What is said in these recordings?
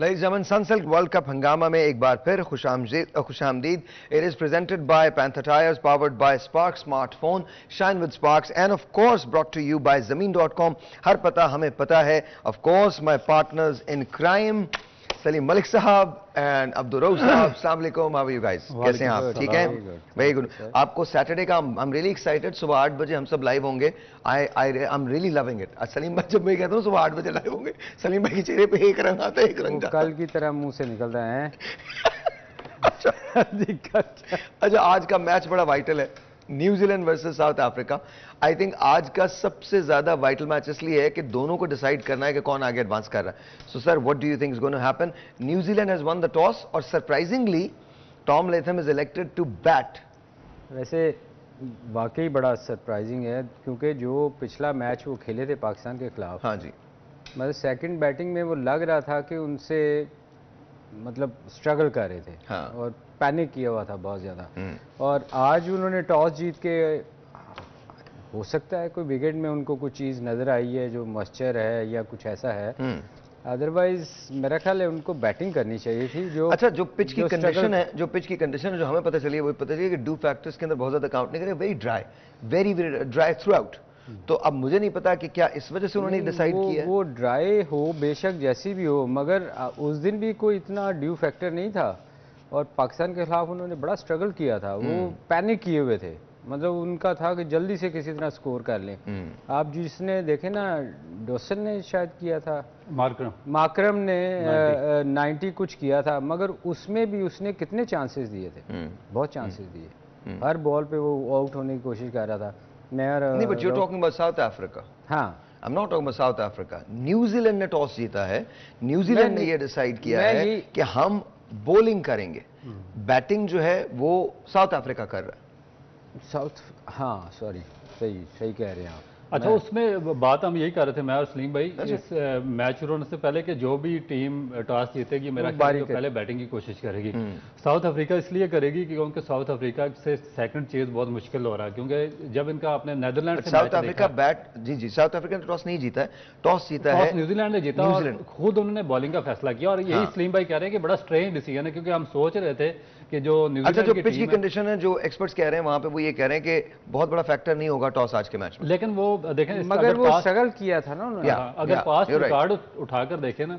लई जमन सनसल्क world cup हंगामा में एक बार फिर खुशामदीद it is presented by Panther Tyres powered by Sparx smartphone shine with Sparx and of course brought to you by Zameen dot com हर पता हमें पता है। Of course my partners in crime Salim Malik साहब and Abdul साहब सलाम how you guys कैसे हैं आप? ठीक हैं? वेरी गुड आपको सैटरडे का आई एम रियली एक्साइटेड सुबह आठ बजे हम सब लाइव होंगे। I I I am really loving it Salim भाई जब मैं कहता हूँ सुबह आठ बजे लाइव होंगे सलीम भाई के चेहरे पे एक रंग आता है एक रंग कल की तरह मुँह से निकल रहे हैं। अच्छा अच्छा आज का मैच बड़ा वाइटल है। New Zealand versus South Africa I think आज का सबसे ज़्यादा वाइटल मैच इसलिए है कि दोनों को डिसाइड करना है कि कौन आगे एडवांस कर रहा है। So sir what do you think is going to happen New Zealand has won the toss और surprisingly Tom Latham is elected to bat वैसे वाकई बड़ा सरप्राइजिंग है क्योंकि जो पिछला मैच वो खेले थे पाकिस्तान के खिलाफ हाँ जी। मतलब सेकंड बैटिंग में वो लग रहा था कि उनसे मतलब स्ट्रगल कर रहे थे। हाँ। और पैनिक किया हुआ था बहुत ज़्यादा। हम्म। और आज उन्होंने टॉस जीत के हो सकता है कोई विकेट में उनको कुछ चीज़ नज़र आई है जो मॉइस्चर है या कुछ ऐसा है। Otherwise hmm. मेरा ख्याल है उनको बैटिंग करनी चाहिए थी जो अच्छा जो पिच की कंडीशन है जो पिच की कंडीशन है जो हमें पता चली है वो पता चली कि डू फैक्टर्स के अंदर बहुत ज़्यादा काउंट नहीं करे very dry very very dry throughout तो अब मुझे नहीं पता कि क्या इस वजह से उन्होंने डिसाइड किया वो ड्राई हो बेशक जैसी भी हो मगर उस दिन भी कोई इतना ड्यू फैक्टर नहीं था। और पाकिस्तान के खिलाफ उन्होंने बड़ा स्ट्रगल किया था। वो पैनिक हम्म। किए हुए थे। मतलब उनका था कि जल्दी से किसी तरह स्कोर कर लें। हम्म। आप जिसने देखे ना डोसन ने शायद किया था। मार्क्रम माक्रम ने नाइन्टी। कुछ किया था मगर उसमें भी उसने कितने चांसेस दिए थे? हम्म। बहुत चांसेस दिए। हर बॉल पे वो आउट होने की कोशिश कर रहा था। नहीं but you talking about South Africa हाँ। I am not talking about South Africa New Zealand ने टॉस जीता है। न्यूजीलैंड ने ये डिसाइड किया है कि हम बॉलिंग करेंगे बैटिंग। जो है, वो साउथ अफ्रीका कर रहा है साउथ हाँ सॉरी सही सही कह रहे हैं आप अच्छा उसमें बात हम यही कर रहे थे मैं और सलीम भाई अच्छा। इस मैच शुरू होने से पहले कि जो भी टीम टॉस जीतेगी मेरा ख्याल तो पहले बैटिंग की कोशिश करेगी साउथ हम्म। अफ्रीका इसलिए करेगी क्योंकि साउथ अफ्रीका से सेकंड चेज बहुत मुश्किल हो रहा है क्योंकि जब इनका अपने नेदरलैंड साउथ अफ्रीका बैट जी जी साउथ अफ्रीका ने टॉस नहीं जीता है टॉस जीता है न्यूजीलैंड ने जीता और खुद उन्होंने बॉलिंग का फैसला किया और यही हाँ। सलीम भाई कह रहे हैं कि बड़ा स्ट्रेंज डिसीज़न है क्योंकि हम सोच रहे थे कि जो अच्छा जो पिच की कंडीशन है जो एक्सपर्ट्स कह रहे हैं वहाँ पे वो ये कह रहे हैं कि बहुत बड़ा फैक्टर नहीं होगा टॉस आज के मैच में लेकिन वो देखें मगर वो स्ट्रगल किया था ना उन्होंने। हाँ, अगर पास रिकॉर्ड उठाकर देखें ना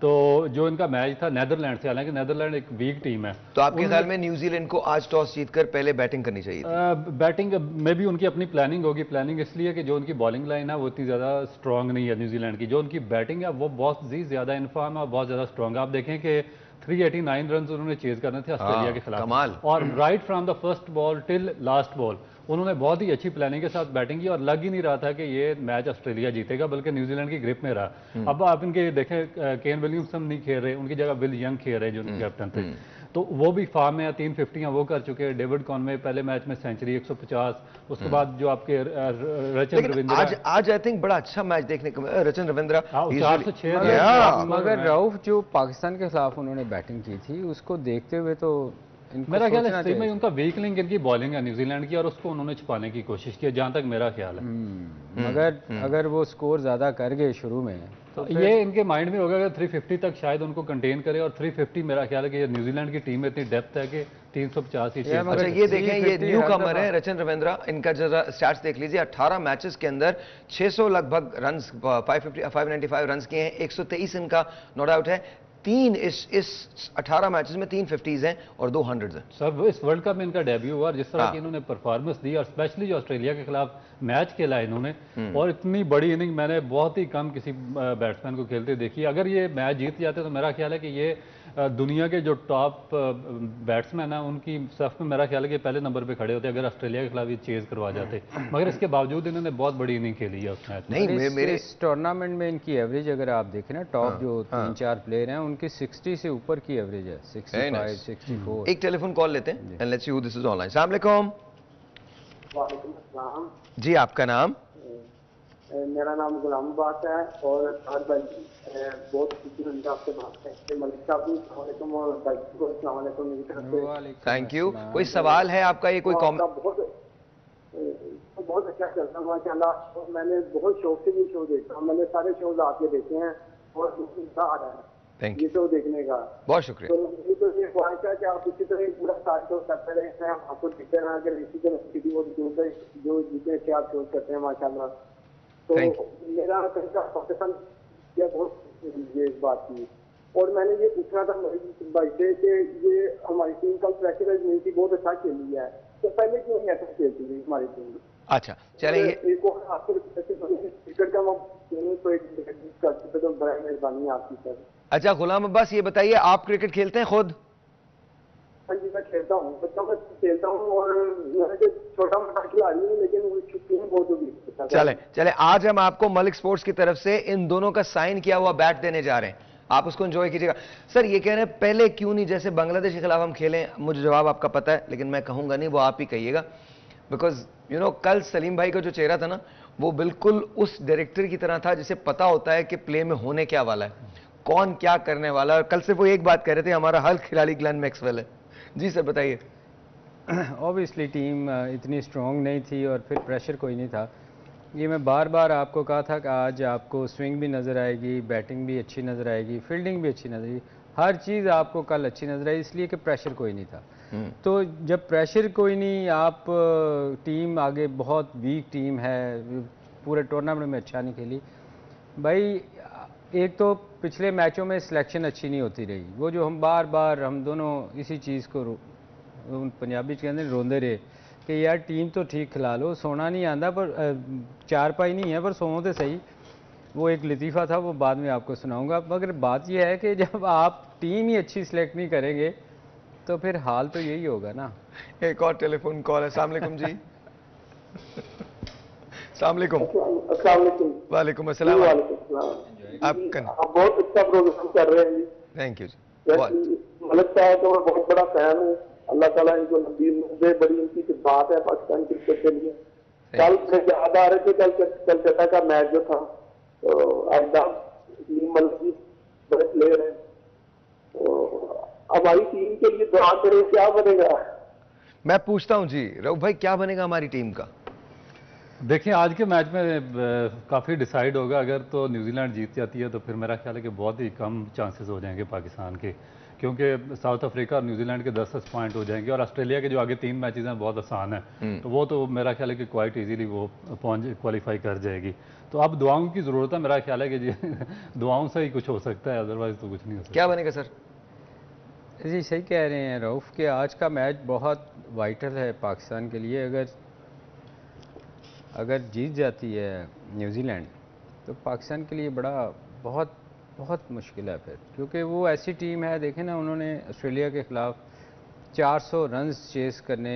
तो जो इनका मैच था नेदरलैंड से हालाँकि नेदरलैंड एक वीक टीम है। तो आपके ख्याल में न्यूजीलैंड को आज टॉस जीतकर पहले बैटिंग करनी चाहिए थी? बैटिंग में भी उनकी अपनी प्लानिंग होगी। प्लानिंग इसलिए कि जो उनकी बॉलिंग लाइन है वो इतनी ज़्यादा स्ट्रांग नहीं है न्यूजीलैंड की। जो उनकी बैटिंग है वो बहुत ही ज़्यादा इन्फॉर्म है बहुत ज़्यादा स्ट्रांग है। आप देखें कि 389 रन उन्होंने चेज करने थे ऑस्ट्रेलिया हाँ, के खिलाफ। और right from the first ball till last ball उन्होंने बहुत ही अच्छी प्लानिंग के साथ बैटिंग की और लग ही नहीं रहा था कि ये मैच ऑस्ट्रेलिया जीतेगा बल्कि न्यूजीलैंड की ग्रिप में रहा। हम्म। अब आप इनके देखें केन विलियमसन नहीं खेल रहे उनकी जगह विल यंग खेल रहे जो कैप्टन हम्म, थे। हम्म। तो वो भी फार्म में तीन फिफ्टियाँ वो कर चुके हैं। डेविड कॉनवे पहले मैच में सेंचुरी 150 उसके बाद जो आपके रचन रविंद्र। आज आज आई थिंक बड़ा अच्छा मैच देखने को रचन रविंद्र हाँ, चार सौ छह मगर रऊफ जो पाकिस्तान के खिलाफ उन्होंने बैटिंग की थी उसको देखते हुए तो मेरा ख्याल है में उनका वीक लिंक इनकी बॉलिंग है न्यूजीलैंड की और उसको उन्होंने छुपाने की कोशिश की जहाँ तक मेरा ख्याल है। हम्म, मगर हम्म। अगर वो स्कोर ज़्यादा कर गए शुरू में तो ये इनके माइंड में होगा कि 350 तक शायद उनको कंटेन करे और 350 मेरा ख्याल है कि न्यूजीलैंड की टीम में इतनी डेप्थ है कि तीन सौ पचास ही अच्छा ये देखें ये न्यू कमर है रचन रविंद्रा इनका जरा स्टार्ट देख लीजिए 18 मैचेस के अंदर 600 लगभग रन 550 595 रन किए हैं 123 इनका नो डाउट है। तीन इस इस 18 मैचेस में तीन फिफ्टीज हैं और दो हंड्रेड हैं सर इस वर्ल्ड कप में इनका डेब्यू हुआ जिस तरह हाँ। की इन्होंने परफॉर्मेंस दी और स्पेशली जो ऑस्ट्रेलिया के खिलाफ मैच खेला इन्होंने हम्म। और इतनी बड़ी इनिंग मैंने बहुत ही कम किसी बैट्समैन को खेलते देखी अगर ये मैच जीत जाते तो मेरा ख्याल है कि ये दुनिया के जो टॉप बैट्समैन हैं उनकी सफ में मेरा ख्याल है कि पहले नंबर पे खड़े होते अगर ऑस्ट्रेलिया के खिलाफ ये चेज करवा जाते। मगर इसके बावजूद इन्होंने बहुत बड़ी इनिंग खेली है उस मैच नहीं मेरे मेरे इस टूर्नामेंट में इनकी एवरेज अगर आप देखें ना टॉप हाँ, जो हाँ। तीन चार प्लेयर हैं उनकी 60 से ऊपर की एवरेज है। 65 64 एक टेलीफोन कॉल लेते हैं and let's see this is online अस्सलाम। जी आपका नाम? मेरा नाम गुलाम बात है और बहुत खुशी हुई आपसे बात करके। मलिक साहब और थैंक यू कोई सवाल है आपका? ये कोई कॉमेंट बहुत बहुत अच्छा चलता है माशाल्लाह और मैंने बहुत शौक से भी शो देखा। मैंने सारे शोज़ आपके देखे हैं और आ रहा है। Thank ये शो देखने का। बहुत शुक्रिया। तो मुझे तो ये ख्वाहिश है कि आप इसी तरह पूरा साथ शो करते रहे। हैं आपको दिखते रहा अगर इसी तरह स्थिति वो जो जो जितने अच्छे आप शो करते हैं माशाल्लाह। तो मेरा तरीका पाकिस्तान किया बहुत ये इस बात की। और मैंने ये पूछना था भाई से कि ये हमारी टीम कल प्रैक्टिकल नहीं थी बहुत अच्छा खेली है। तो पहले क्यों नहीं ऐसा खेलती थी हमारी टीम अच्छा चले ये एक और आपको क्रिकेट का तो कर सकते तो बड़ा मेहरबानी है आपकी सर। अच्छा गुलाम अब्बास ये बताइए आप क्रिकेट खेलते हैं खुद? हाँ जी, मैं खेलता हूँ। बच्चों में खेलता हूँ और तो छोटा मोटा खिलाड़ी हूँ, लेकिन छुट्टियाँ बहुत होगी। चले चले, आज हम आपको मलिक स्पोर्ट्स की तरफ़ से इन दोनों का साइन किया हुआ बैट देने जा रहे हैं। आप उसको एंजॉय कीजिएगा। सर, ये कह रहे हैं, पहले क्यों नहीं, जैसे बांग्लादेश के खिलाफ हम खेलें, मुझे जवाब आपका पता है, लेकिन मैं कहूँगा नहीं, वो आप ही कहिएगा। बिकॉज़ यू नो कल सलीम भाई का जो चेहरा था ना, वो बिल्कुल उस डायरेक्टर की तरह था, जिसे पता होता है कि प्ले में होने क्या वाला है, कौन क्या करने वाला है। और कल से वो एक बात कह रहे थे, हमारा हर खिलाड़ी ग्लैन मैक्सवेल है। जी सर बताइए। ऑब्वियसली टीम इतनी स्ट्रांग नहीं थी और फिर प्रेशर कोई नहीं था। ये मैं बार बार आपको कहा था कि आज आपको स्विंग भी नज़र आएगी बैटिंग भी अच्छी नज़र आएगी फील्डिंग भी अच्छी नज़र आएगी। हर चीज़ आपको कल अच्छी नज़र आई इसलिए कि प्रेशर कोई नहीं था। तो जब प्रेशर कोई नहीं आप टीम आगे बहुत वीक टीम है पूरे टूर्नामेंट में अच्छा नहीं खेली। भाई एक तो पिछले मैचों में सिलेक्शन अच्छी नहीं होती रही। वो जो हम बार बार हम दोनों इसी चीज़ को उन पंजाबी कहते रोंदे रहे कि यार टीम तो ठीक खिला लो सोना नहीं आंदा पर चार पाई नहीं है पर सो तो सही। वो एक लतीफ़ा था वो बाद में आपको सुनाऊँगा। मगर बात यह है कि जब आप टीम ही अच्छी सिलेक्ट नहीं करेंगे तो फिर हाल तो यही होगा ना। एक और टेलीफोन कॉल है। सलामकुम जी। सलामकुम वालेकुम अस्सलाम। आप बहुत अच्छा प्रोग्राम कर रहे हैं जी। थैंक यू जी मलिक साहब मैं बहुत बड़ा फ़ैन हूँ। अल्लाह ताला इनको नबीर मुझे बड़ी इनकी बात है पाकिस्तान क्रिकेट के लिए। कल याद आ रहे थे कल कलकत्ता का मैच जो था तो अहदाब मलिक बड़े प्लेयर हैं। तो हमारी टीम के लिए दुआ करें क्या बनेगा? मैं पूछता हूँ जी रघु भाई क्या बनेगा हमारी टीम का? देखिए आज के मैच में काफ़ी डिसाइड होगा। अगर तो न्यूजीलैंड जीत जाती है तो फिर मेरा ख्याल है कि बहुत ही कम चांसेस हो जाएँगे पाकिस्तान के क्योंकि साउथ अफ्रीका और न्यूजीलैंड के दस दस पॉइंट हो जाएँगे और ऑस्ट्रेलिया के जो आगे तीन मैचेस हैं बहुत आसान है। हम्म। तो वो तो मेरा ख्याल है कि क्वाइट इजीली वो पहुँच क्वालिफाई कर जाएगी। तो अब दुआओं की ज़रूरत है मेरा ख्याल है कि जी दुआओं से ही कुछ हो सकता है अदरवाइज़ तो कुछ नहीं हो सकता। क्या बनेगा सर? जी सही कह रहे हैं रऊफ़ कि आज का मैच बहुत वाइटल है पाकिस्तान के लिए। अगर अगर जीत जाती है न्यूजीलैंड तो पाकिस्तान के लिए बड़ा बहुत बहुत मुश्किल है फिर। क्योंकि वो ऐसी टीम है देखें ना उन्होंने ऑस्ट्रेलिया के ख़िलाफ़ 400 रन चेस करने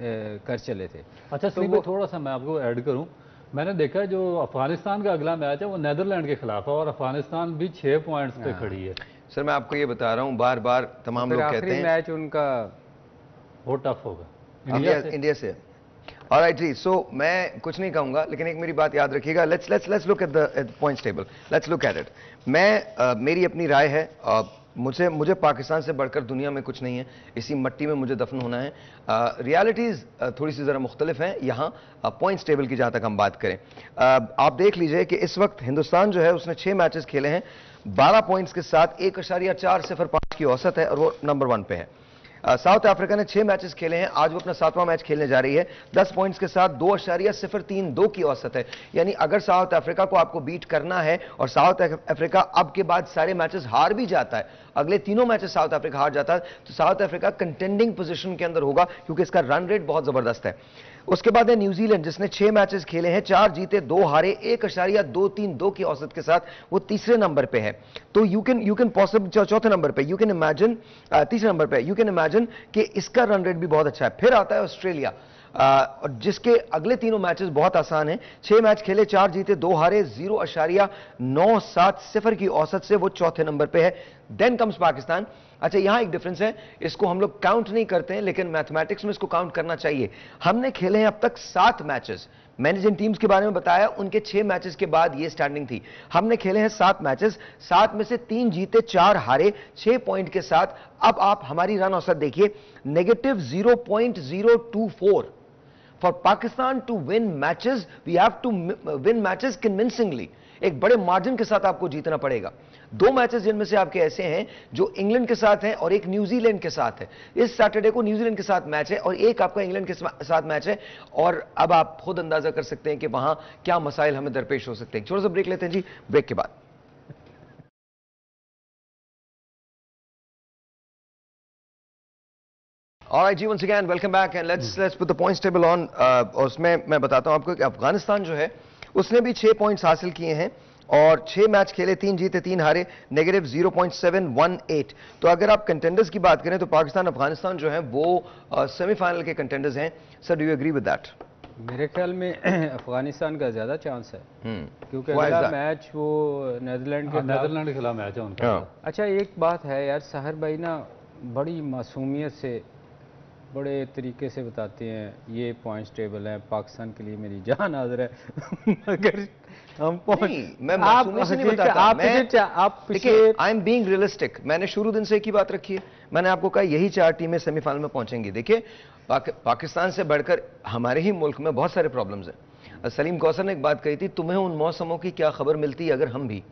ए, कर चले थे। अच्छा तो वो थोड़ा सा मैं आपको ऐड करूँ। मैंने देखा जो अफ़गानिस्तान का अगला मैच है वो नेदरलैंड के खिलाफ है और अफ़गानिस्तान भी छः पॉइंट्स पे हाँ। खड़ी है। सर मैं आपको ये बता रहा हूँ बार बार तमाम लोग कहते हैं। मैच उनका वो टफ होगा। इंडिया से इंडिया से। ऑलराइट जी सो मैं कुछ नहीं कहूँगा लेकिन एक मेरी बात याद रखिएगा। Let's let's let's look at the points table let's look at it मैं uh, मेरी अपनी राय है uh, मुझे मुझे पाकिस्तान से बढ़कर दुनिया में कुछ नहीं है। इसी मट्टी में मुझे दफन होना है। रियलिटीज़ uh, थोड़ी सी ज़रा मुख्तलिफ़ हैं। यहाँ पॉइंट्स टेबल की जहाँ तक हम बात करें। आप देख लीजिए कि इस वक्त हिंदुस्तान जो है उसने छः मैचेस खेले हैं। बारह पॉइंट्स के साथ एक अशारिया चार सिफर पाँच की औसत है और वो नंबर वन पे है। साउथ अफ्रीका ने छह मैचेस खेले हैं। आज वो अपना सातवां मैच खेलने जा रही है। दस पॉइंट्स के साथ दो अशारिया, सिफर तीन, दो की औसत है। यानी अगर साउथ अफ्रीका को आपको बीट करना है और साउथ अफ्रीका अब के बाद सारे मैचेस हार भी जाता है, अगले तीनों मैचेस साउथ अफ्रीका हार जाता है तो साउथ अफ्रीका कंटेंडिंग पोजिशन के अंदर होगा, क्योंकि इसका रन रेट बहुत ज़बरदस्त है। उसके बाद है न्यूजीलैंड जिसने छह मैचेस खेले हैं, चार जीते, दो हारे, एक अशारिया, दो तीन, दो की औसत के साथ वो तीसरे नंबर पे है। तो you can you can possible चौथे नंबर पे यू कैन इमेजिन तीसरे नंबर पे यू कैन इमेजिन कि इसका रन रेट भी बहुत अच्छा है। फिर आता है ऑस्ट्रेलिया और जिसके अगले तीनों मैचेस बहुत आसान हैं। छह मैच खेले, चार जीते, दो हारे ज़ीरो अशारिया, नौ, सात, सिफर की औसत से वो चौथे नंबर पे है। Then comes Pakistan. अच्छा यहाँ एक डिफरेंस है। इसको हम लोग काउंट नहीं करते हैं, लेकिन मैथमेटिक्स में इसको काउंट करना चाहिए। हमने खेले हैं अब तक सात मैचेस मैंने जिन टीम्स के बारे में बताया, उनके छह मैचेस के बाद ये स्टैंडिंग थी। हमने खेले हैं सात मैचेस सात में से तीन जीते, चार हारे, छह पॉइंट के साथ। अब आप हमारी रन औसत देखिए। Negative zero point zero two four for Pakistan to win matches we have to win matches convincingly एक बड़े मार्जिन के साथ आपको जीतना पड़ेगा। दो मैचेस जिनमें से आपके ऐसे हैं जो इंग्लैंड के साथ हैं और एक न्यूजीलैंड के साथ है। इस सैटरडे को न्यूजीलैंड के साथ मैच है और एक आपका इंग्लैंड के साथ मैच है और अब आप खुद अंदाज़ा कर सकते हैं कि वहाँ क्या मसाइल हमें दरपेश हो सकते हैं। छोटा सा ब्रेक लेते हैं जी ब्रेक के बाद। All right, ji once again, welcome back and let's let's put the points table on. Uh, और उसमें मैं बताता हूँ आपको कि अफ़गानिस्तान जो है उसने भी छह पॉइंट्स हासिल किए हैं और छह मैच खेले तीन जीते तीन हारे नेगेटिव 0.718 तो अगर आप कंटेंडर्स की बात करें तो पाकिस्तान अफ़गानिस्तान जो है वो सेमीफाइनल के कंटेंडर्स हैं। Sir do you agree with that मेरे ख्याल में अफ़गानिस्तान का ज़्यादा चांस है। क्योंकि अगला मैच वो नेदरलैंड के नेदरलैंड के खिलाफ मैच है उनका। हाँ। अच्छा एक बात है यार सहर भाई ना बड़ी मासूमियत से बड़े तरीके से बताते हैं ये पॉइंट्स टेबल है पाकिस्तान के लिए मेरी जान हाजिर है। मगर हम मैं आप से नहीं बताता। आप मैं आप आई एम बीइंग रियलिस्टिक मैंने शुरू दिन से एक ही बात रखी है। मैंने आपको कहा यही चार टीमें सेमीफाइनल में पहुंचेंगी। देखिए पाक, पाकिस्तान से बढ़कर हमारे ही मुल्क में बहुत सारे प्रॉब्लम्स हैं। सलीम कौसर ने एक बात कही थी तुम्हें उन मौसमों की क्या खबर मिलती अगर हम भी?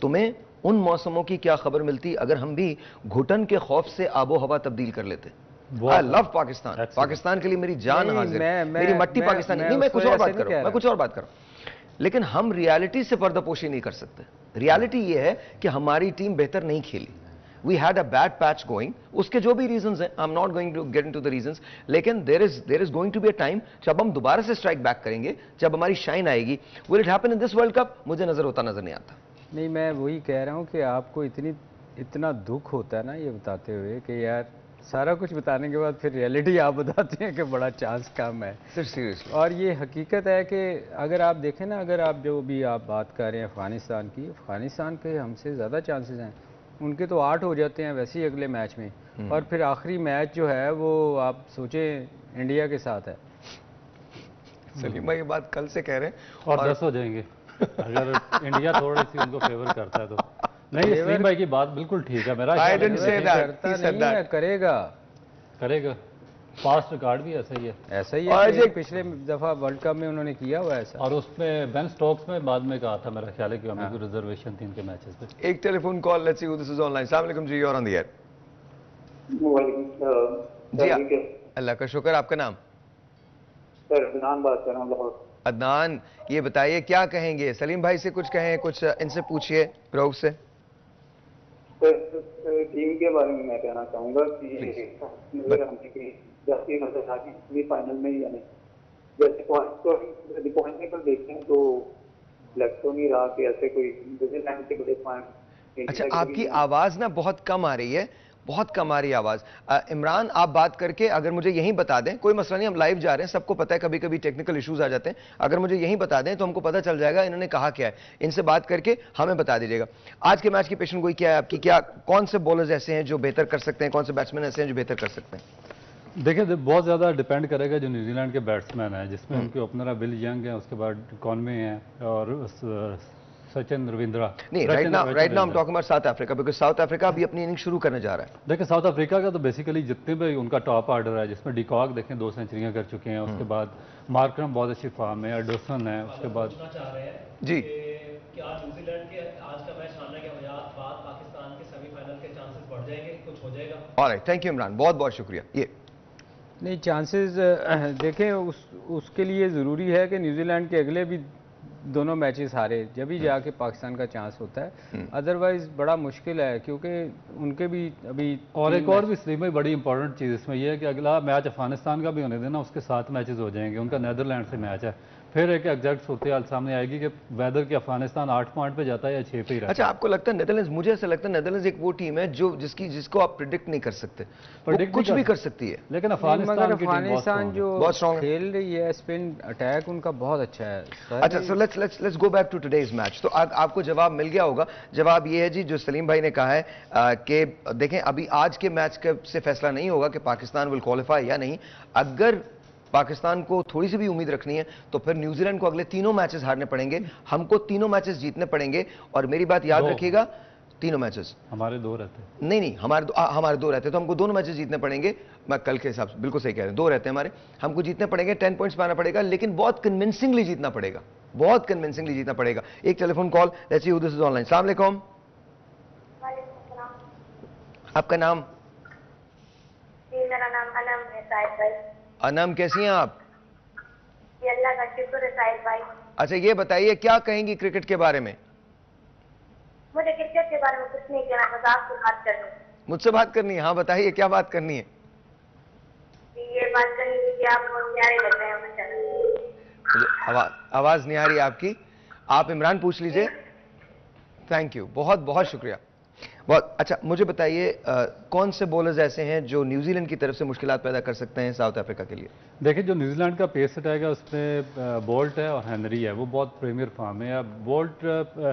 तुम्हें उन मौसमों की क्या खबर मिलती अगर हम भी घुटन के खौफ से आबो हवा तब्दील कर लेते? आई लव पाकिस्तान पाकिस्तान के लिए मेरी जान हाजिर मेरी मट्टी पाकिस्तान नहीं मैं कुछ और बात करूँ मैं कुछ और बात करूँ। लेकिन हम रियलिटी से पर्दापोशी नहीं कर सकते। रियलिटी ये है कि हमारी टीम बेहतर नहीं खेली। We had a bad patch going उसके जो भी रीजंस हैं I am not going to get into the reasons लेकिन there is there is going to be a time जब हम दोबारा से स्ट्राइक बैक करेंगे जब हमारी शाइन आएगी। Will it happen in this world cup मुझे नज़र होता नज़र नहीं आता। नहीं मैं वही कह रहा हूँ कि आपको इतनी इतना दुख होता है ना ये बताते हुए कि यार सारा कुछ बताने के बाद फिर रियलिटी आप बताते हैं कि बड़ा चांस कम है। सर सीरियसली और ये हकीकत है कि अगर आप देखें ना अगर आप जो भी आप बात कर रहे हैं अफ़गानिस्तान की अफ़गानिस्तान के हमसे ज़्यादा चांसेस हैं। उनके तो आठ हो जाते हैं वैसे ही अगले मैच में। हम्म। और फिर आखिरी मैच जो है वो आप सोचें इंडिया के साथ है। सलीम भाई ये बात कल से कह रहे हैं। और, और दस हो जाएँगे। अगर इंडिया थोड़ी सी उनको फेवर करता है तो। नहीं सलीम भाई की बात बिल्कुल ठीक है मेरा I didn't say that. He said that. करेगा। करेगा। पास्ट रिकॉर्ड भी ऐसा ही है। ऐसा ही है कि पिछले दफ़ा वर्ल्ड कप में उन्होंने किया हुआ ऐसा। और उसमें बेन स्टोक्स में बाद में कहा था मेरा ख्याल है कि हमें रिजर्वेशन थी इनके मैचेस पे। एक telephone call let's see who this is online अस्सलाम वालेकुम जी और ऑन द एयर जी अल्लाह का शुक्र आपका नाम? सर अदनान बात कर रहा हूँ अदनान ये बताइए क्या कहेंगे? सलीम भाई से कुछ कहें कुछ इनसे पूछिए प्रभु से। टीम के बारे में मैं कहना चाहूँगा कि हमने जैसे नज़र में ही यानी जैसे पॉइंट पर देखते हैं तो लग तो नहीं रहा कि ऐसे कोई न्यूजीलैंड के बड़े पॉइंट अच्छा आपकी आवाज़ ना बहुत कम आ रही है। बहुत कम आ रही आवाज़। इमरान आप बात करके अगर मुझे यहीं बता दें कोई मसला नहीं हम लाइव जा रहे हैं सबको पता है कभी कभी टेक्निकल इश्यूज़ आ जाते हैं। अगर मुझे यहीं बता दें तो हमको पता चल जाएगा इन्होंने कहा क्या है। इनसे बात करके हमें बता दीजिएगा। आज के मैच की पेशन गोई क्या है आपकी? क्या कौन से बॉलर्स ऐसे हैं जो बेहतर कर सकते हैं? कौन से बैट्समैन ऐसे हैं जो बेहतर कर सकते हैं? देखिए बहुत ज़्यादा डिपेंड करेगा जो न्यूजीलैंड के बैट्समैन हैं जिसमें हम्म। उनके ओपनर बिल यंग हैं उसके बाद कॉनवे हैं और सचिन रविंद्रा। नहीं right now right now talking about South Africa because South Africa भी अपनी इनिंग शुरू करने जा रहा है। देखिए साउथ अफ्रीका का तो बेसिकली जितने भी उनका टॉप ऑर्डर है जिसमें डिकॉक देखें दो सेंचुरियाँ कर चुके हैं उसके हम्म। बाद मार्क्रम बहुत अच्छी फॉर्म है एडोसन है उसके बाद जी। क्या न्यूजीलैंड के आज का मैच हारने के बाद पाकिस्तान के सेमीफाइनल के चांसेस बढ़ जाएँगे? कुछ हो जाएगा? ऑलराइट थैंक यू इमरान बहुत बहुत शुक्रिया। ये नहीं चांसेस देखें उस उसके लिए ज़रूरी है कि न्यूजीलैंड के अगले भी दोनों मैचेस हारे जब ही जाके पाकिस्तान का चांस होता है। अदरवाइज़ हम्म। बड़ा मुश्किल है क्योंकि उनके भी अभी और एक और भी स्लीम में बड़ी इंपॉर्टेंट चीज़ इसमें यह है कि अगला मैच अफ़गानिस्तान का भी होने देना उसके साथ मैचेस हो जाएँगे। उनका नेदरलैंड से मैच है। फिर एक एग्जैक्ट सूरत हाल सामने आएगी कि वेदर की अफ़गानिस्तान आठ पॉइंट पे जाता है या छह पे ही रहता अच्छा आपको लगता है नेदरलैंड मुझे ऐसा लगता है नेदरलैंड एक वो टीम है जो जिसकी जिसको आप प्रिडिक्ट नहीं कर सकते। प्रिडिक्ट कुछ भी कर सकती। है। लेकिन अफ़गानिस्तान अफ़गानिस्तान जो बहुत स्ट्रॉन्ग खेल रही है स्पिन अटैक उनका बहुत अच्छा है। अच्छा so let's let's let's go back to today's match तो आपको जवाब मिल गया होगा। जवाब ये है जी जो सलीम भाई ने कहा है कि देखें अभी आज के मैच से फैसला नहीं होगा कि पाकिस्तान विल क्वालिफाई या नहीं। अगर पाकिस्तान को थोड़ी सी भी उम्मीद रखनी है तो फिर न्यूजीलैंड को अगले तीनों मैचेस हारने पड़ेंगे। हमको तीनों मैचेस जीतने पड़ेंगे। और मेरी बात याद रखिएगा तीनों मैचेस हमारे दो रहते हैं। नहीं नहीं हमारे दो, आ, हमारे दो रहते हैं तो हमको दोनों मैचेस जीतने पड़ेंगे। मैं कल के हिसाब से बिल्कुल सही कह रहे हैं दो रहते हैं हमारे। हमको जीतने पड़ेंगे टेन पॉइंट्स पाना पड़ेगा लेकिन बहुत कन्विंसिंगली जीतना पड़ेगा। बहुत कन्विंसिंगली जीतना पड़ेगा। एक telephone call let's see this is online सलाम। अलैकुम आपका नाम? जी मेरा नाम अनम है साहिब भाई। अनम कैसी हैं आप? अल्लाह का शुक्र है साहिब भाई। अच्छा ये बताइए क्या कहेंगी क्रिकेट के बारे में? मुझे क्रिकेट के बारे में कुछ नहीं कहना बस आपसे बात करनी मुझसे बात करनी है? हाँ बताइए क्या बात करनी है? ये बात करनी थी कि आप लग रहे हैं आवाज़ आवाज़ नहीं आ रही आपकी। आप इमरान पूछ लीजिए। थैंक यू बहुत बहुत शुक्रिया। बहुत अच्छा मुझे बताइए कौन से बॉलर्स ऐसे हैं जो न्यूजीलैंड की तरफ़ से मुश्किल पैदा कर सकते हैं साउथ अफ्रीका के लिए? देखिए जो न्यूजीलैंड का पेस अटैक है उसमें बोल्ट है और हैनरी है। वो बहुत प्रीमियर फॉर्म है। अब बोल्ट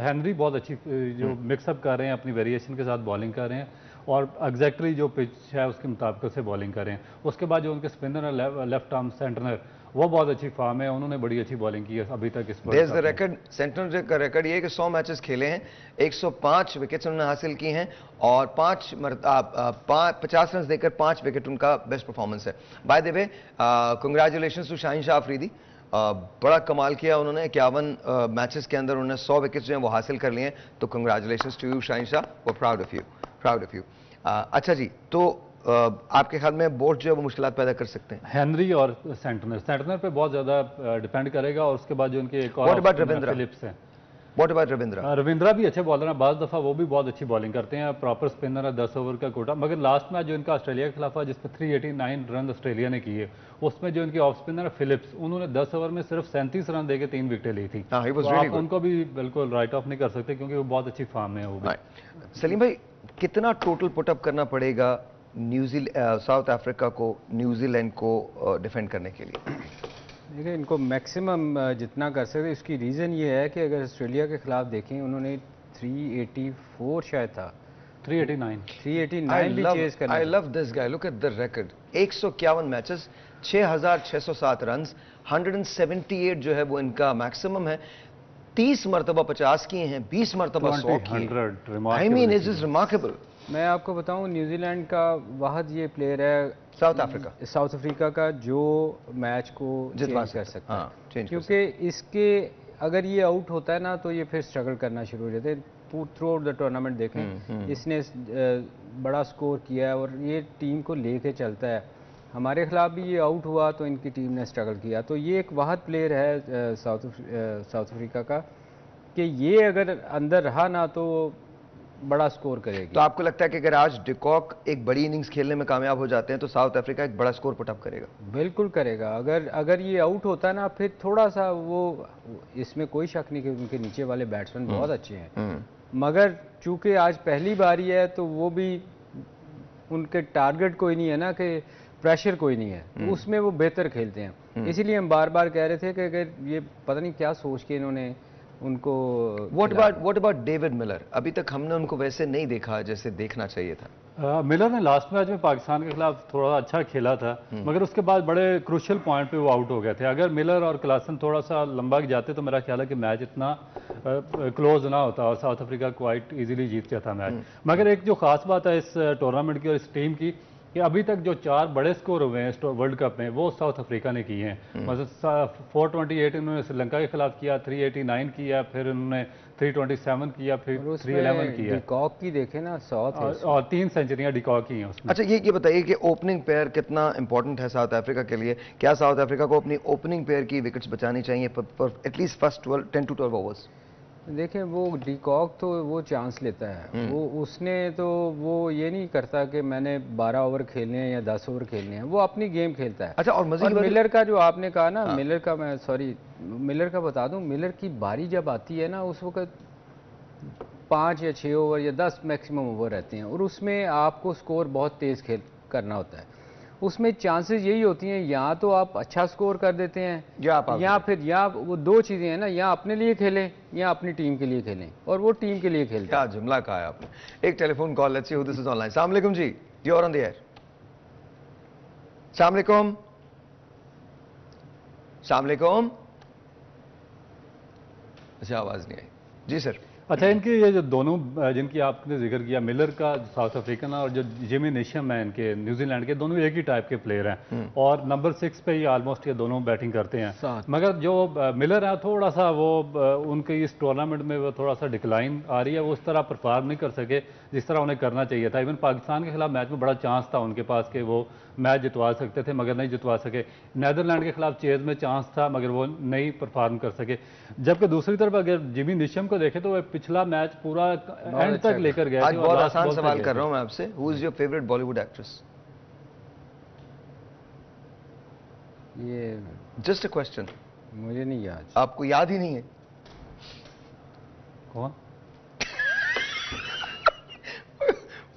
हैनरी बहुत अच्छी जो मिक्सअप कर रहे हैं अपनी वेरिएशन के साथ बॉलिंग कर रहे हैं। और एग्जैक्टली जो पिच है उसके मुताबिक से बॉलिंग करें। उसके बाद जो उनके स्पिनर है लेफ़्ट आर्म सेंटनर वो बहुत अच्छी फॉर्म है उन्होंने बड़ी अच्छी बॉलिंग की है अभी तक इस में। रिकॉर्ड सेंट्रल का रिकॉर्ड ये है कि 100 मैचेस खेले हैं 105 विकेट्स उन्होंने हासिल की हैं और पाँच पचास रन देकर पाँच विकेट उनका बेस्ट परफॉर्मेंस है। By the way congratulation to Shaheen Shah Afridi uh, बड़ा कमाल किया उन्होंने इक्यावन मैचेस के अंदर उन्होंने 100 विकेट्स जो हैं वो हासिल कर लिए हैं। तो congratulation to you Shaheen Shah वो proud of you proud of you अच्छा जी तो अ, आपके ख्याल में बोर्ड जो है वो मुश्किल पैदा कर सकते हैं? हेनरी और सेंटनर सेंटनर पे बहुत ज़्यादा डिपेंड करेगा और उसके बाद जो उनके एक और फिलिप्स हैं वॉट अबाउट रविंद्रा रविंद्रा भी अच्छे बॉलर हैं। बाज दफ़ा वो भी बहुत अच्छी बॉलिंग करते हैं। प्रॉपर स्पिनर है दस ओवर का कोटा। मगर लास्ट मैच जो इनका ऑस्ट्रेलिया के खिलाफ है जिसमें 389 रन ऑस्ट्रेलिया ने किए उसमें जो इनके ऑफ़ स्पिनर है फिलिप्स उन्होंने 10 ओवर में सिर्फ़ सैंतीस रन देकर तीन विकेटें ली थी। हाँ, तो really आप good. उनको भी बिल्कुल राइट ऑफ़ नहीं कर सकते क्योंकि वो बहुत अच्छी फॉर्म है वो भी। Right. सलीम भाई कितना टोटल पुटअप करना पड़ेगा न्यूजीलैंड साउथ अफ्रीका को न्यूजीलैंड को डिफेंड करने के लिए? देखिए इनको मैक्सिमम जितना कर सकते इसकी रीज़न ये है कि अगर ऑस्ट्रेलिया के खिलाफ देखें उन्होंने 384 शायद था। 389 389 भी चेज करना I. Love this guy look at the record 151 matches 6607 runs 178 जो है वो इनका मैक्सिमम है। 30 मरतबा 50 किए हैं 20 मरतबा 100 100 किए I mean is is remarkable मैं आपको बताऊँ न्यूजीलैंड का वाहद ये प्लेयर है साउथ अफ्रीका साउथ अफ्रीका का जो मैच को जितवा कर सकता हाँ, है क्योंकि इसके अगर ये आउट होता है ना तो ये फिर स्ट्रगल करना शुरू हो जाते हैं। थ्रू आउट द टूर्नामेंट देखें इसने बड़ा स्कोर किया है और ये टीम को लेके चलता है। हमारे खिलाफ भी ये आउट हुआ तो इनकी टीम ने स्ट्रगल किया। तो ये एक वाहद प्लेयर है साउथ साउथ अफ्रीका का कि ये अगर अंदर रहा ना तो बड़ा स्कोर करेगी। तो आपको लगता है कि अगर आज डिकॉक एक बड़ी इनिंग्स खेलने में कामयाब हो जाते हैं तो साउथ अफ्रीका एक बड़ा स्कोर पुटअप करेगा? बिल्कुल करेगा। अगर अगर ये आउट होता है ना फिर थोड़ा सा वो इसमें कोई शक नहीं कि उनके नीचे वाले बैट्समैन बहुत अच्छे हैं। मगर चूँकि आज पहली बारी है तो वो भी उनके टारगेट कोई नहीं है ना कि प्रेशर कोई नहीं है। उसमें वो बेहतर खेलते हैं। इसीलिए हम बार बार कह रहे थे कि अगर ये पता नहीं क्या सोच के इन्होंने उनको what about what about David Miller अभी तक हमने उनको वैसे नहीं देखा जैसे देखना चाहिए था। मिलर ने लास्ट मैच में पाकिस्तान के खिलाफ थोड़ा अच्छा खेला था मगर उसके बाद बड़े क्रूशियल पॉइंट पे वो आउट हो गए थे। अगर मिलर और क्लासन थोड़ा सा लंबा जाते तो मेरा ख्याल है कि मैच इतना क्लोज ना होता और साउथ अफ्रीका क्वाइट इजीली जीत गया था मैच मगर एक जो खास बात है इस टूर्नामेंट की और इस टीम की कि अभी तक जो चार बड़े स्कोर हुए हैं वर्ल्ड कप में वो साउथ अफ्रीका ने किए हैं। मतलब फोर ट्वेंटी एट इन्होंने श्रीलंका के खिलाफ किया थ्री एटी नाइन किया फिर उन्होंने थ्री ट्वेंटी सेवन किया फिर थ्री इलेवन किया। डिकॉक की देखें ना साउथ और, और तीन सेंचुरियाँ डिकॉक की हैं अच्छा ये ये बताइए कि ओपनिंग पेयर कितना इंपॉर्टेंट है साउथ अफ्रीका के लिए? क्या साउथ अफ्रीका को अपनी ओपनिंग पेयर की विकेट्स बचानी चाहिए at least first twelve ten to twelve overs देखें वो डिकॉक तो वो चांस लेता है। वो उसने तो वो ये नहीं करता कि मैंने 12 ओवर खेलने हैं या 10 ओवर खेलने हैं। वो अपनी गेम खेलता है। अच्छा और मज़े और बात मिलर का जो आपने कहा ना मिलर का मैं सॉरी मिलर का बता दूँ मिलर की बारी जब आती है ना उस वक्त पाँच या छः ओवर या दस मैक्सिमम ओवर रहते हैं। और उसमें आपको स्कोर बहुत तेज़ खेल करना होता है। उसमें चांसेस यही होती हैं या तो आप अच्छा स्कोर कर देते हैं या आप या फिर या वो दो चीज़ें हैं ना या अपने लिए खेलें या अपनी टीम के लिए खेलें और वो टीम के लिए खेलते हैं। क्या जुमला कहा है आपने? एक telephone call let's see who this is online अस्सलाम वालेकुम जी you are on the air अस्सलाम वालेकुम अस्सलाम वालेकुम अच्छा आवाज़ नहीं आई। जी सर अच्छा इनके ये जो दोनों जिनकी आपने ज़िक्र किया मिलर का साउथ अफ्रीकन और जो जिमी निशम है इनके न्यूजीलैंड के दोनों एक ही टाइप के प्लेयर हैं। और नंबर सिक्स पे ही ऑलमोस्ट ये दोनों बैटिंग करते हैं। मगर जो मिलर है थोड़ा सा वो उनके इस टूर्नामेंट में वो थोड़ा सा डिक्लाइन आ रही है। वो उस तरह परफॉर्म नहीं कर सके जिस तरह उन्हें करना चाहिए था। इवन पाकिस्तान के खिलाफ मैच में बड़ा चांस था उनके पास कि वो मैच जितवा सकते थे मगर नहीं जितवा सके। नैदरलैंड के खिलाफ चेज में चांस था मगर वो नहीं परफॉर्म कर सके। जबकि दूसरी तरफ़ अगर जिमी निशम को देखें तो वो पिछला मैच पूरा एंड तक लेकर गए आज बहुत आसान सवाल कर रहा हूँ। मैं आपसे। Who is your favourite Bollywood actress ये जस्ट अ क्वेश्चन मुझे नहीं याद। आपको याद ही नहीं है। कौन?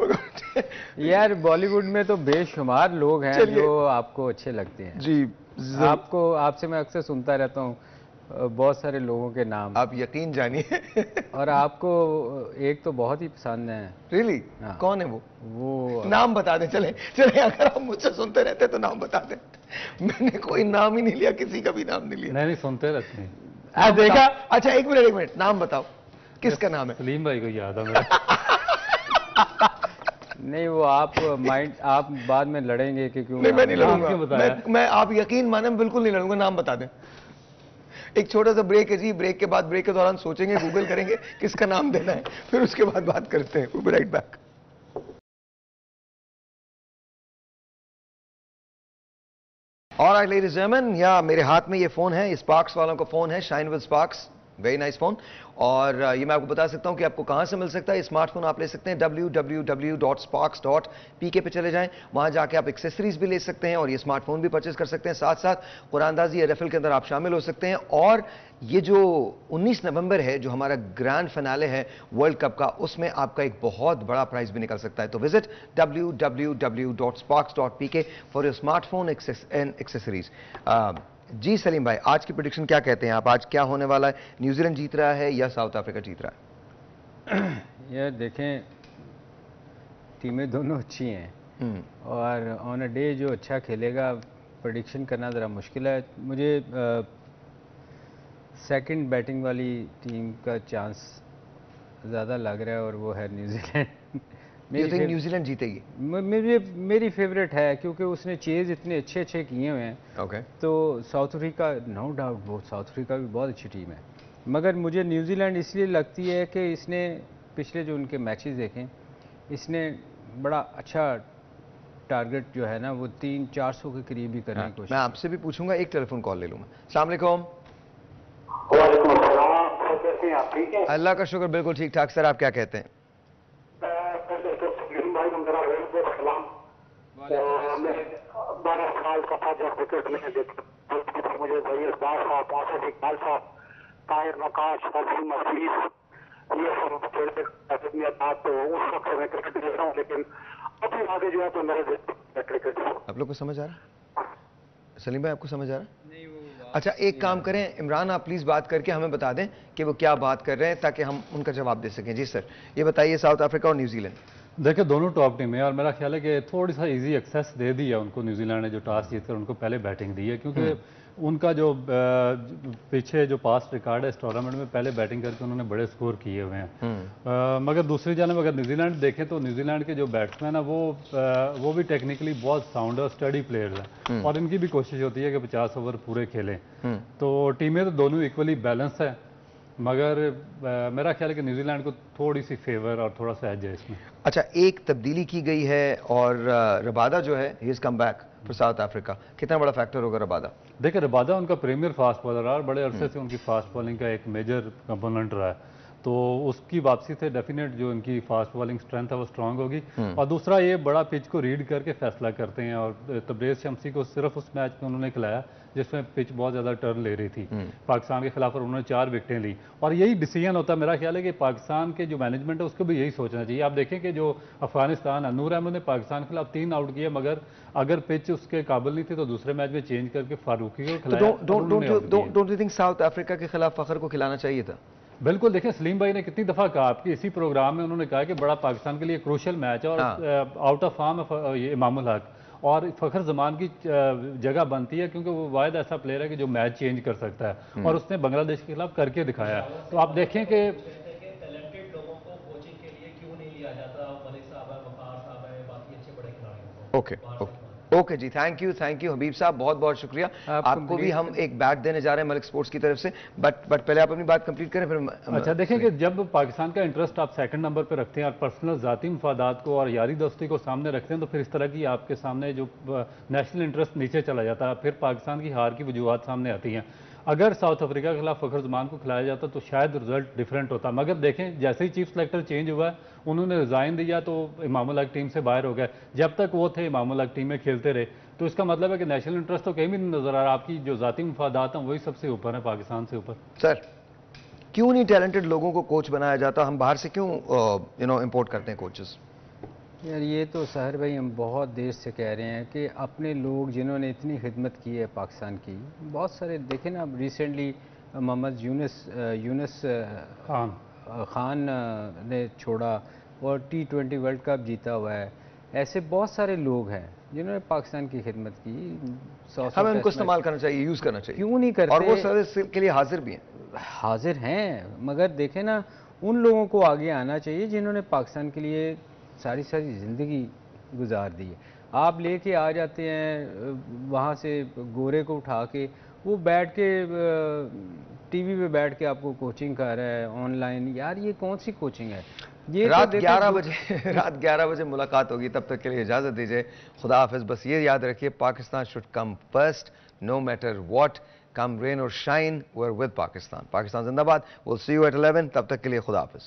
यार बॉलीवुड में तो बेशुमार लोग हैं जो आपको अच्छे लगते हैं। जी आपको आपसे मैं अक्सर सुनता रहता हूँ। बहुत सारे लोगों के नाम। आप यकीन जानिए। और आपको एक तो बहुत ही पसंद है। रियली हाँ। कौन है वो? वो नाम बता दें चले चले अगर आप मुझसे सुनते रहते तो नाम बता दें। मैंने कोई नाम ही नहीं लिया किसी का भी नाम नहीं लिया। नहीं नहीं सुनते रहते हैं। आ, देखा? अच्छा एक मिनट एक मिनट नाम बताओ। किसका नाम है? सलीम भाई को याद है मेरा। नहीं वो आप माइंड आप बाद में लड़ेंगे कि क्यों नहीं मैं नहीं लड़ूँगा। मैं, मैं आप यकीन माने बिल्कुल नहीं लड़ूँगा नाम बता दें। एक छोटा सा ब्रेक है जी ब्रेक के बाद ब्रेक के दौरान सोचेंगे गूगल करेंगे, किसका नाम देना है। फिर उसके बाद बात करते हैं। राइट बैक और आई लेडीज़ जर्मन या मेरे हाथ में ये फ़ोन है स्पार्क्स वालों का फ़ोन है shine with Sparks very nice phone और ये मैं आपको बता सकता हूँ कि आपको कहाँ से मिल सकता है। स्मार्टफ़ोन आप ले सकते हैं www.sparks.pk पे चले जाएँ। वहाँ जाके आप एक्सेसरीज भी ले सकते हैं और ये स्मार्टफ़ोन भी परचेज कर सकते हैं। साथ साथ कुरानदाजी एरएफएल के अंदर आप शामिल हो सकते हैं। और ये जो 19 नवंबर है, जो हमारा ग्रैंड फिनाले है वर्ल्ड कप का, उसमें आपका एक बहुत बड़ा प्राइज भी निकल सकता है। तो visit www.sparks.pk for your smartphone and accessories जी सलीम भाई आज की प्रोडिक्शन क्या कहते हैं आप? आज क्या होने वाला है? न्यूजीलैंड जीत रहा है या साउथ अफ्रीका जीत रहा है? यार देखें टीमें दोनों अच्छी हैं। हम्म, और ऑन अ डे जो अच्छा खेलेगा प्रोडिक्शन करना ज़रा मुश्किल है। मुझे सेकंड बैटिंग वाली टीम का चांस ज़्यादा लग रहा है और वो है न्यूजीलैंड न्यूजीलैंड जीतेगी? मेरी मेरी फेवरेट है क्योंकि उसने चेज इतने अच्छे अच्छे किए हुए हैं। ओके तो साउथ अफ्रीका नो डाउट वो साउथ अफ्रीका भी बहुत अच्छी टीम है। मगर मुझे न्यूजीलैंड इसलिए लगती है कि इसने पिछले जो उनके मैचेस देखें इसने बड़ा अच्छा टारगेट जो है ना वो तीन चार सौ के करीब ही करने की मैं आपसे भी पूछूँगा एक टेलीफोन कॉल ले लूँगा। सलामकुम वालेकुम। अस्सलाम सर कैसे हैं आप? ठीक हैं? अल्लाह का शुक्र बिल्कुल ठीक ठाक सर आप क्या कहते हैं पहले तो सलीम भाई को मेरा बहुत बहुत सलाम और मैं बारह साल का था जब क्रिकेट में देखा मुझे जहीर साहब आसिफ इकबाल साहब ताहिर नकाश ये सब खेलते में बात तो उस वक्त मैं क्रिकेट हूँ लेकिन अभी आगे जो है तो मेरे क्रिकेट आप लोग को समझ आ रहा? है सलीम भाई आपको समझ आ रहा? है अच्छा एक काम करें इमरान आप प्लीज़ बात करके हमें बता दें कि वो क्या बात कर रहे हैं ताकि हम उनका जवाब दे सकें। जी सर ये बताइए साउथ अफ्रीका और न्यूजीलैंड। देखिए दोनों टॉप टीम है और मेरा ख्याल है कि थोड़ी सा इजी एक्सेस दे दिया उनको न्यूजीलैंड ने जो टॉस जीतकर उनको पहले बैटिंग दी है क्योंकि उनका जो पीछे जो पास्ट रिकॉर्ड है इस टूर्नामेंट में पहले बैटिंग करके उन्होंने बड़े स्कोर किए हुए हैं। अ, मगर दूसरी जानब अगर न्यूजीलैंड देखें तो न्यूजीलैंड के जो बैट्समैन है वो अ, वो भी टेक्निकली बहुत साउंड और स्टडी प्लेयर्स हैं। और इनकी भी कोशिश होती है कि पचास ओवर पूरे खेलें। तो टीमें तो दोनों इक्वली बैलेंस है। मगर आ, मेरा ख्याल है कि न्यूजीलैंड को थोड़ी सी फेवर और थोड़ा सा एज है इसमें। अच्छा एक तब्दीली की गई है और रबादा जो है he is come back for South Africa कितना बड़ा फैक्टर होगा रबादा? देखिए रबादा उनका प्रीमियर फास्ट बॉलर रहा और बड़े अरसे से उनकी फास्ट बॉलिंग का एक मेजर कंपोनेंट रहा है। तो उसकी वापसी से डेफिनेट जो इनकी फास्ट बॉलिंग स्ट्रेंथ है वो स्ट्रांग होगी। और दूसरा ये बड़ा पिच को रीड करके फैसला करते हैं और तब्रेज शमसी को सिर्फ़ उस मैच में उन्होंने खिलाया जिसमें पिच बहुत ज़्यादा टर्न ले रही थी। पाकिस्तान के खिलाफ और उन्होंने चार विकटें ली। और यही डिसीज़न होता है मेरा ख्याल है कि पाकिस्तान के जो मैनेजमेंट है उसको भी यही सोचना चाहिए। आप देखें कि जो अफ़गानिस्तान अनूर अहमद ने पाकिस्तान के खिलाफ तीन आउट किए मगर अगर पिच उसके काबिल नहीं थी तो दूसरे मैच में चेंज करके फारूकी को तो खिलाया don't you think South Africa के खिलाफ फखर को खिलाना चाहिए था? बिल्कुल देखें सलीम भाई ने कितनी दफ़ा कहा आपके इसी प्रोग्राम में उन्होंने कहा कि बड़ा पाकिस्तान के लिए क्रोशल मैच है और out of form Imamul Haq. और फ़खर जमान की जगह बनती है क्योंकि वो वायद ऐसा प्लेयर है कि जो मैच चेंज कर सकता है। हम्म। और उसने बांग्लादेश के खिलाफ करके दिखाया। तो आप देखें कि okay okay ji thank you thank you Habib sahab बहुत बहुत शुक्रिया। आप आपको भी हम एक बैट देने जा रहे हैं मलिक स्पोर्ट्स की तरफ़ से बट बट पहले आप अपनी बात कंप्लीट करें फिर अच्छा देखें कि जब पाकिस्तान का इंटरेस्ट आप सेकंड नंबर पर रखते हैं और पर्सनल ज़ाती मफादात को और यारी दोस्ती को सामने रखते हैं तो फिर इस तरह की आपके सामने जो नेशनल इंटरेस्ट नीचे चला जाता है फिर पाकिस्तान की हार की वजूहत सामने आती हैं। अगर साउथ अफ्रीका के खिलाफ फखर जमान को खिलाया जाता तो शायद रिज़ल्ट डिफरेंट होता। मगर देखें जैसे ही चीफ सेलेक्टर चेंज हुआ है उन्होंने रिजाइन दिया तो इमाम हक टीम से बाहर हो गए। जब तक वो थे इमाम हक टीम में खेलते रहे। तो इसका मतलब है कि नेशनल इंटरेस्ट तो कहीं भी नहीं नज़र आ रहा। आपकी जो ज़ाती मफादात हैं वही सबसे ऊपर है पाकिस्तान से ऊपर। सर क्यों नहीं टैलेंटेड लोगों को कोच बनाया जाता? हम बाहर से क्यों यू नो इंपोर्ट करते हैं कोचेस यार ये तो सहर भाई हम बहुत देर से कह रहे हैं कि अपने लोग जिन्होंने इतनी खिदमत की है पाकिस्तान की बहुत सारे देखें ना अब रिसेंटली मोहम्मद यूनस यूनस खान। खान ने छोड़ा और टी ट्वेंटी वर्ल्ड कप जीता हुआ है। ऐसे बहुत सारे लोग हैं जिन्होंने पाकिस्तान की खिदमत की। सौ हमें उनको इस्तेमाल करना चाहिए यूज़ करना चाहिए। क्यों नहीं करते और वो सर्विस के लिए हाजिर भी हैं। हाजिर हैं मगर देखें ना उन लोगों को आगे आना चाहिए जिन्होंने पाकिस्तान के लिए सारी सारी ज़िंदगी गुजार दी है। आप लेके आ जाते हैं वहाँ से गोरे को उठा के वो बैठ के टीवी पे बैठ के आपको कोचिंग कर रहा है ऑनलाइन। यार ये कौन सी कोचिंग है? ये तो रात ग्यारह 11 जो- बजे रात 11 बजे मुलाकात होगी तब तक के लिए इजाज़त दीजिए। खुदा हाफिज बस ये याद रखिए Pakistan should come first no matter what come rain और shine we're with Pakistan. Pakistan जिंदाबाद वो सी यू एट 11 तब तक के लिए खुदा हाफिज।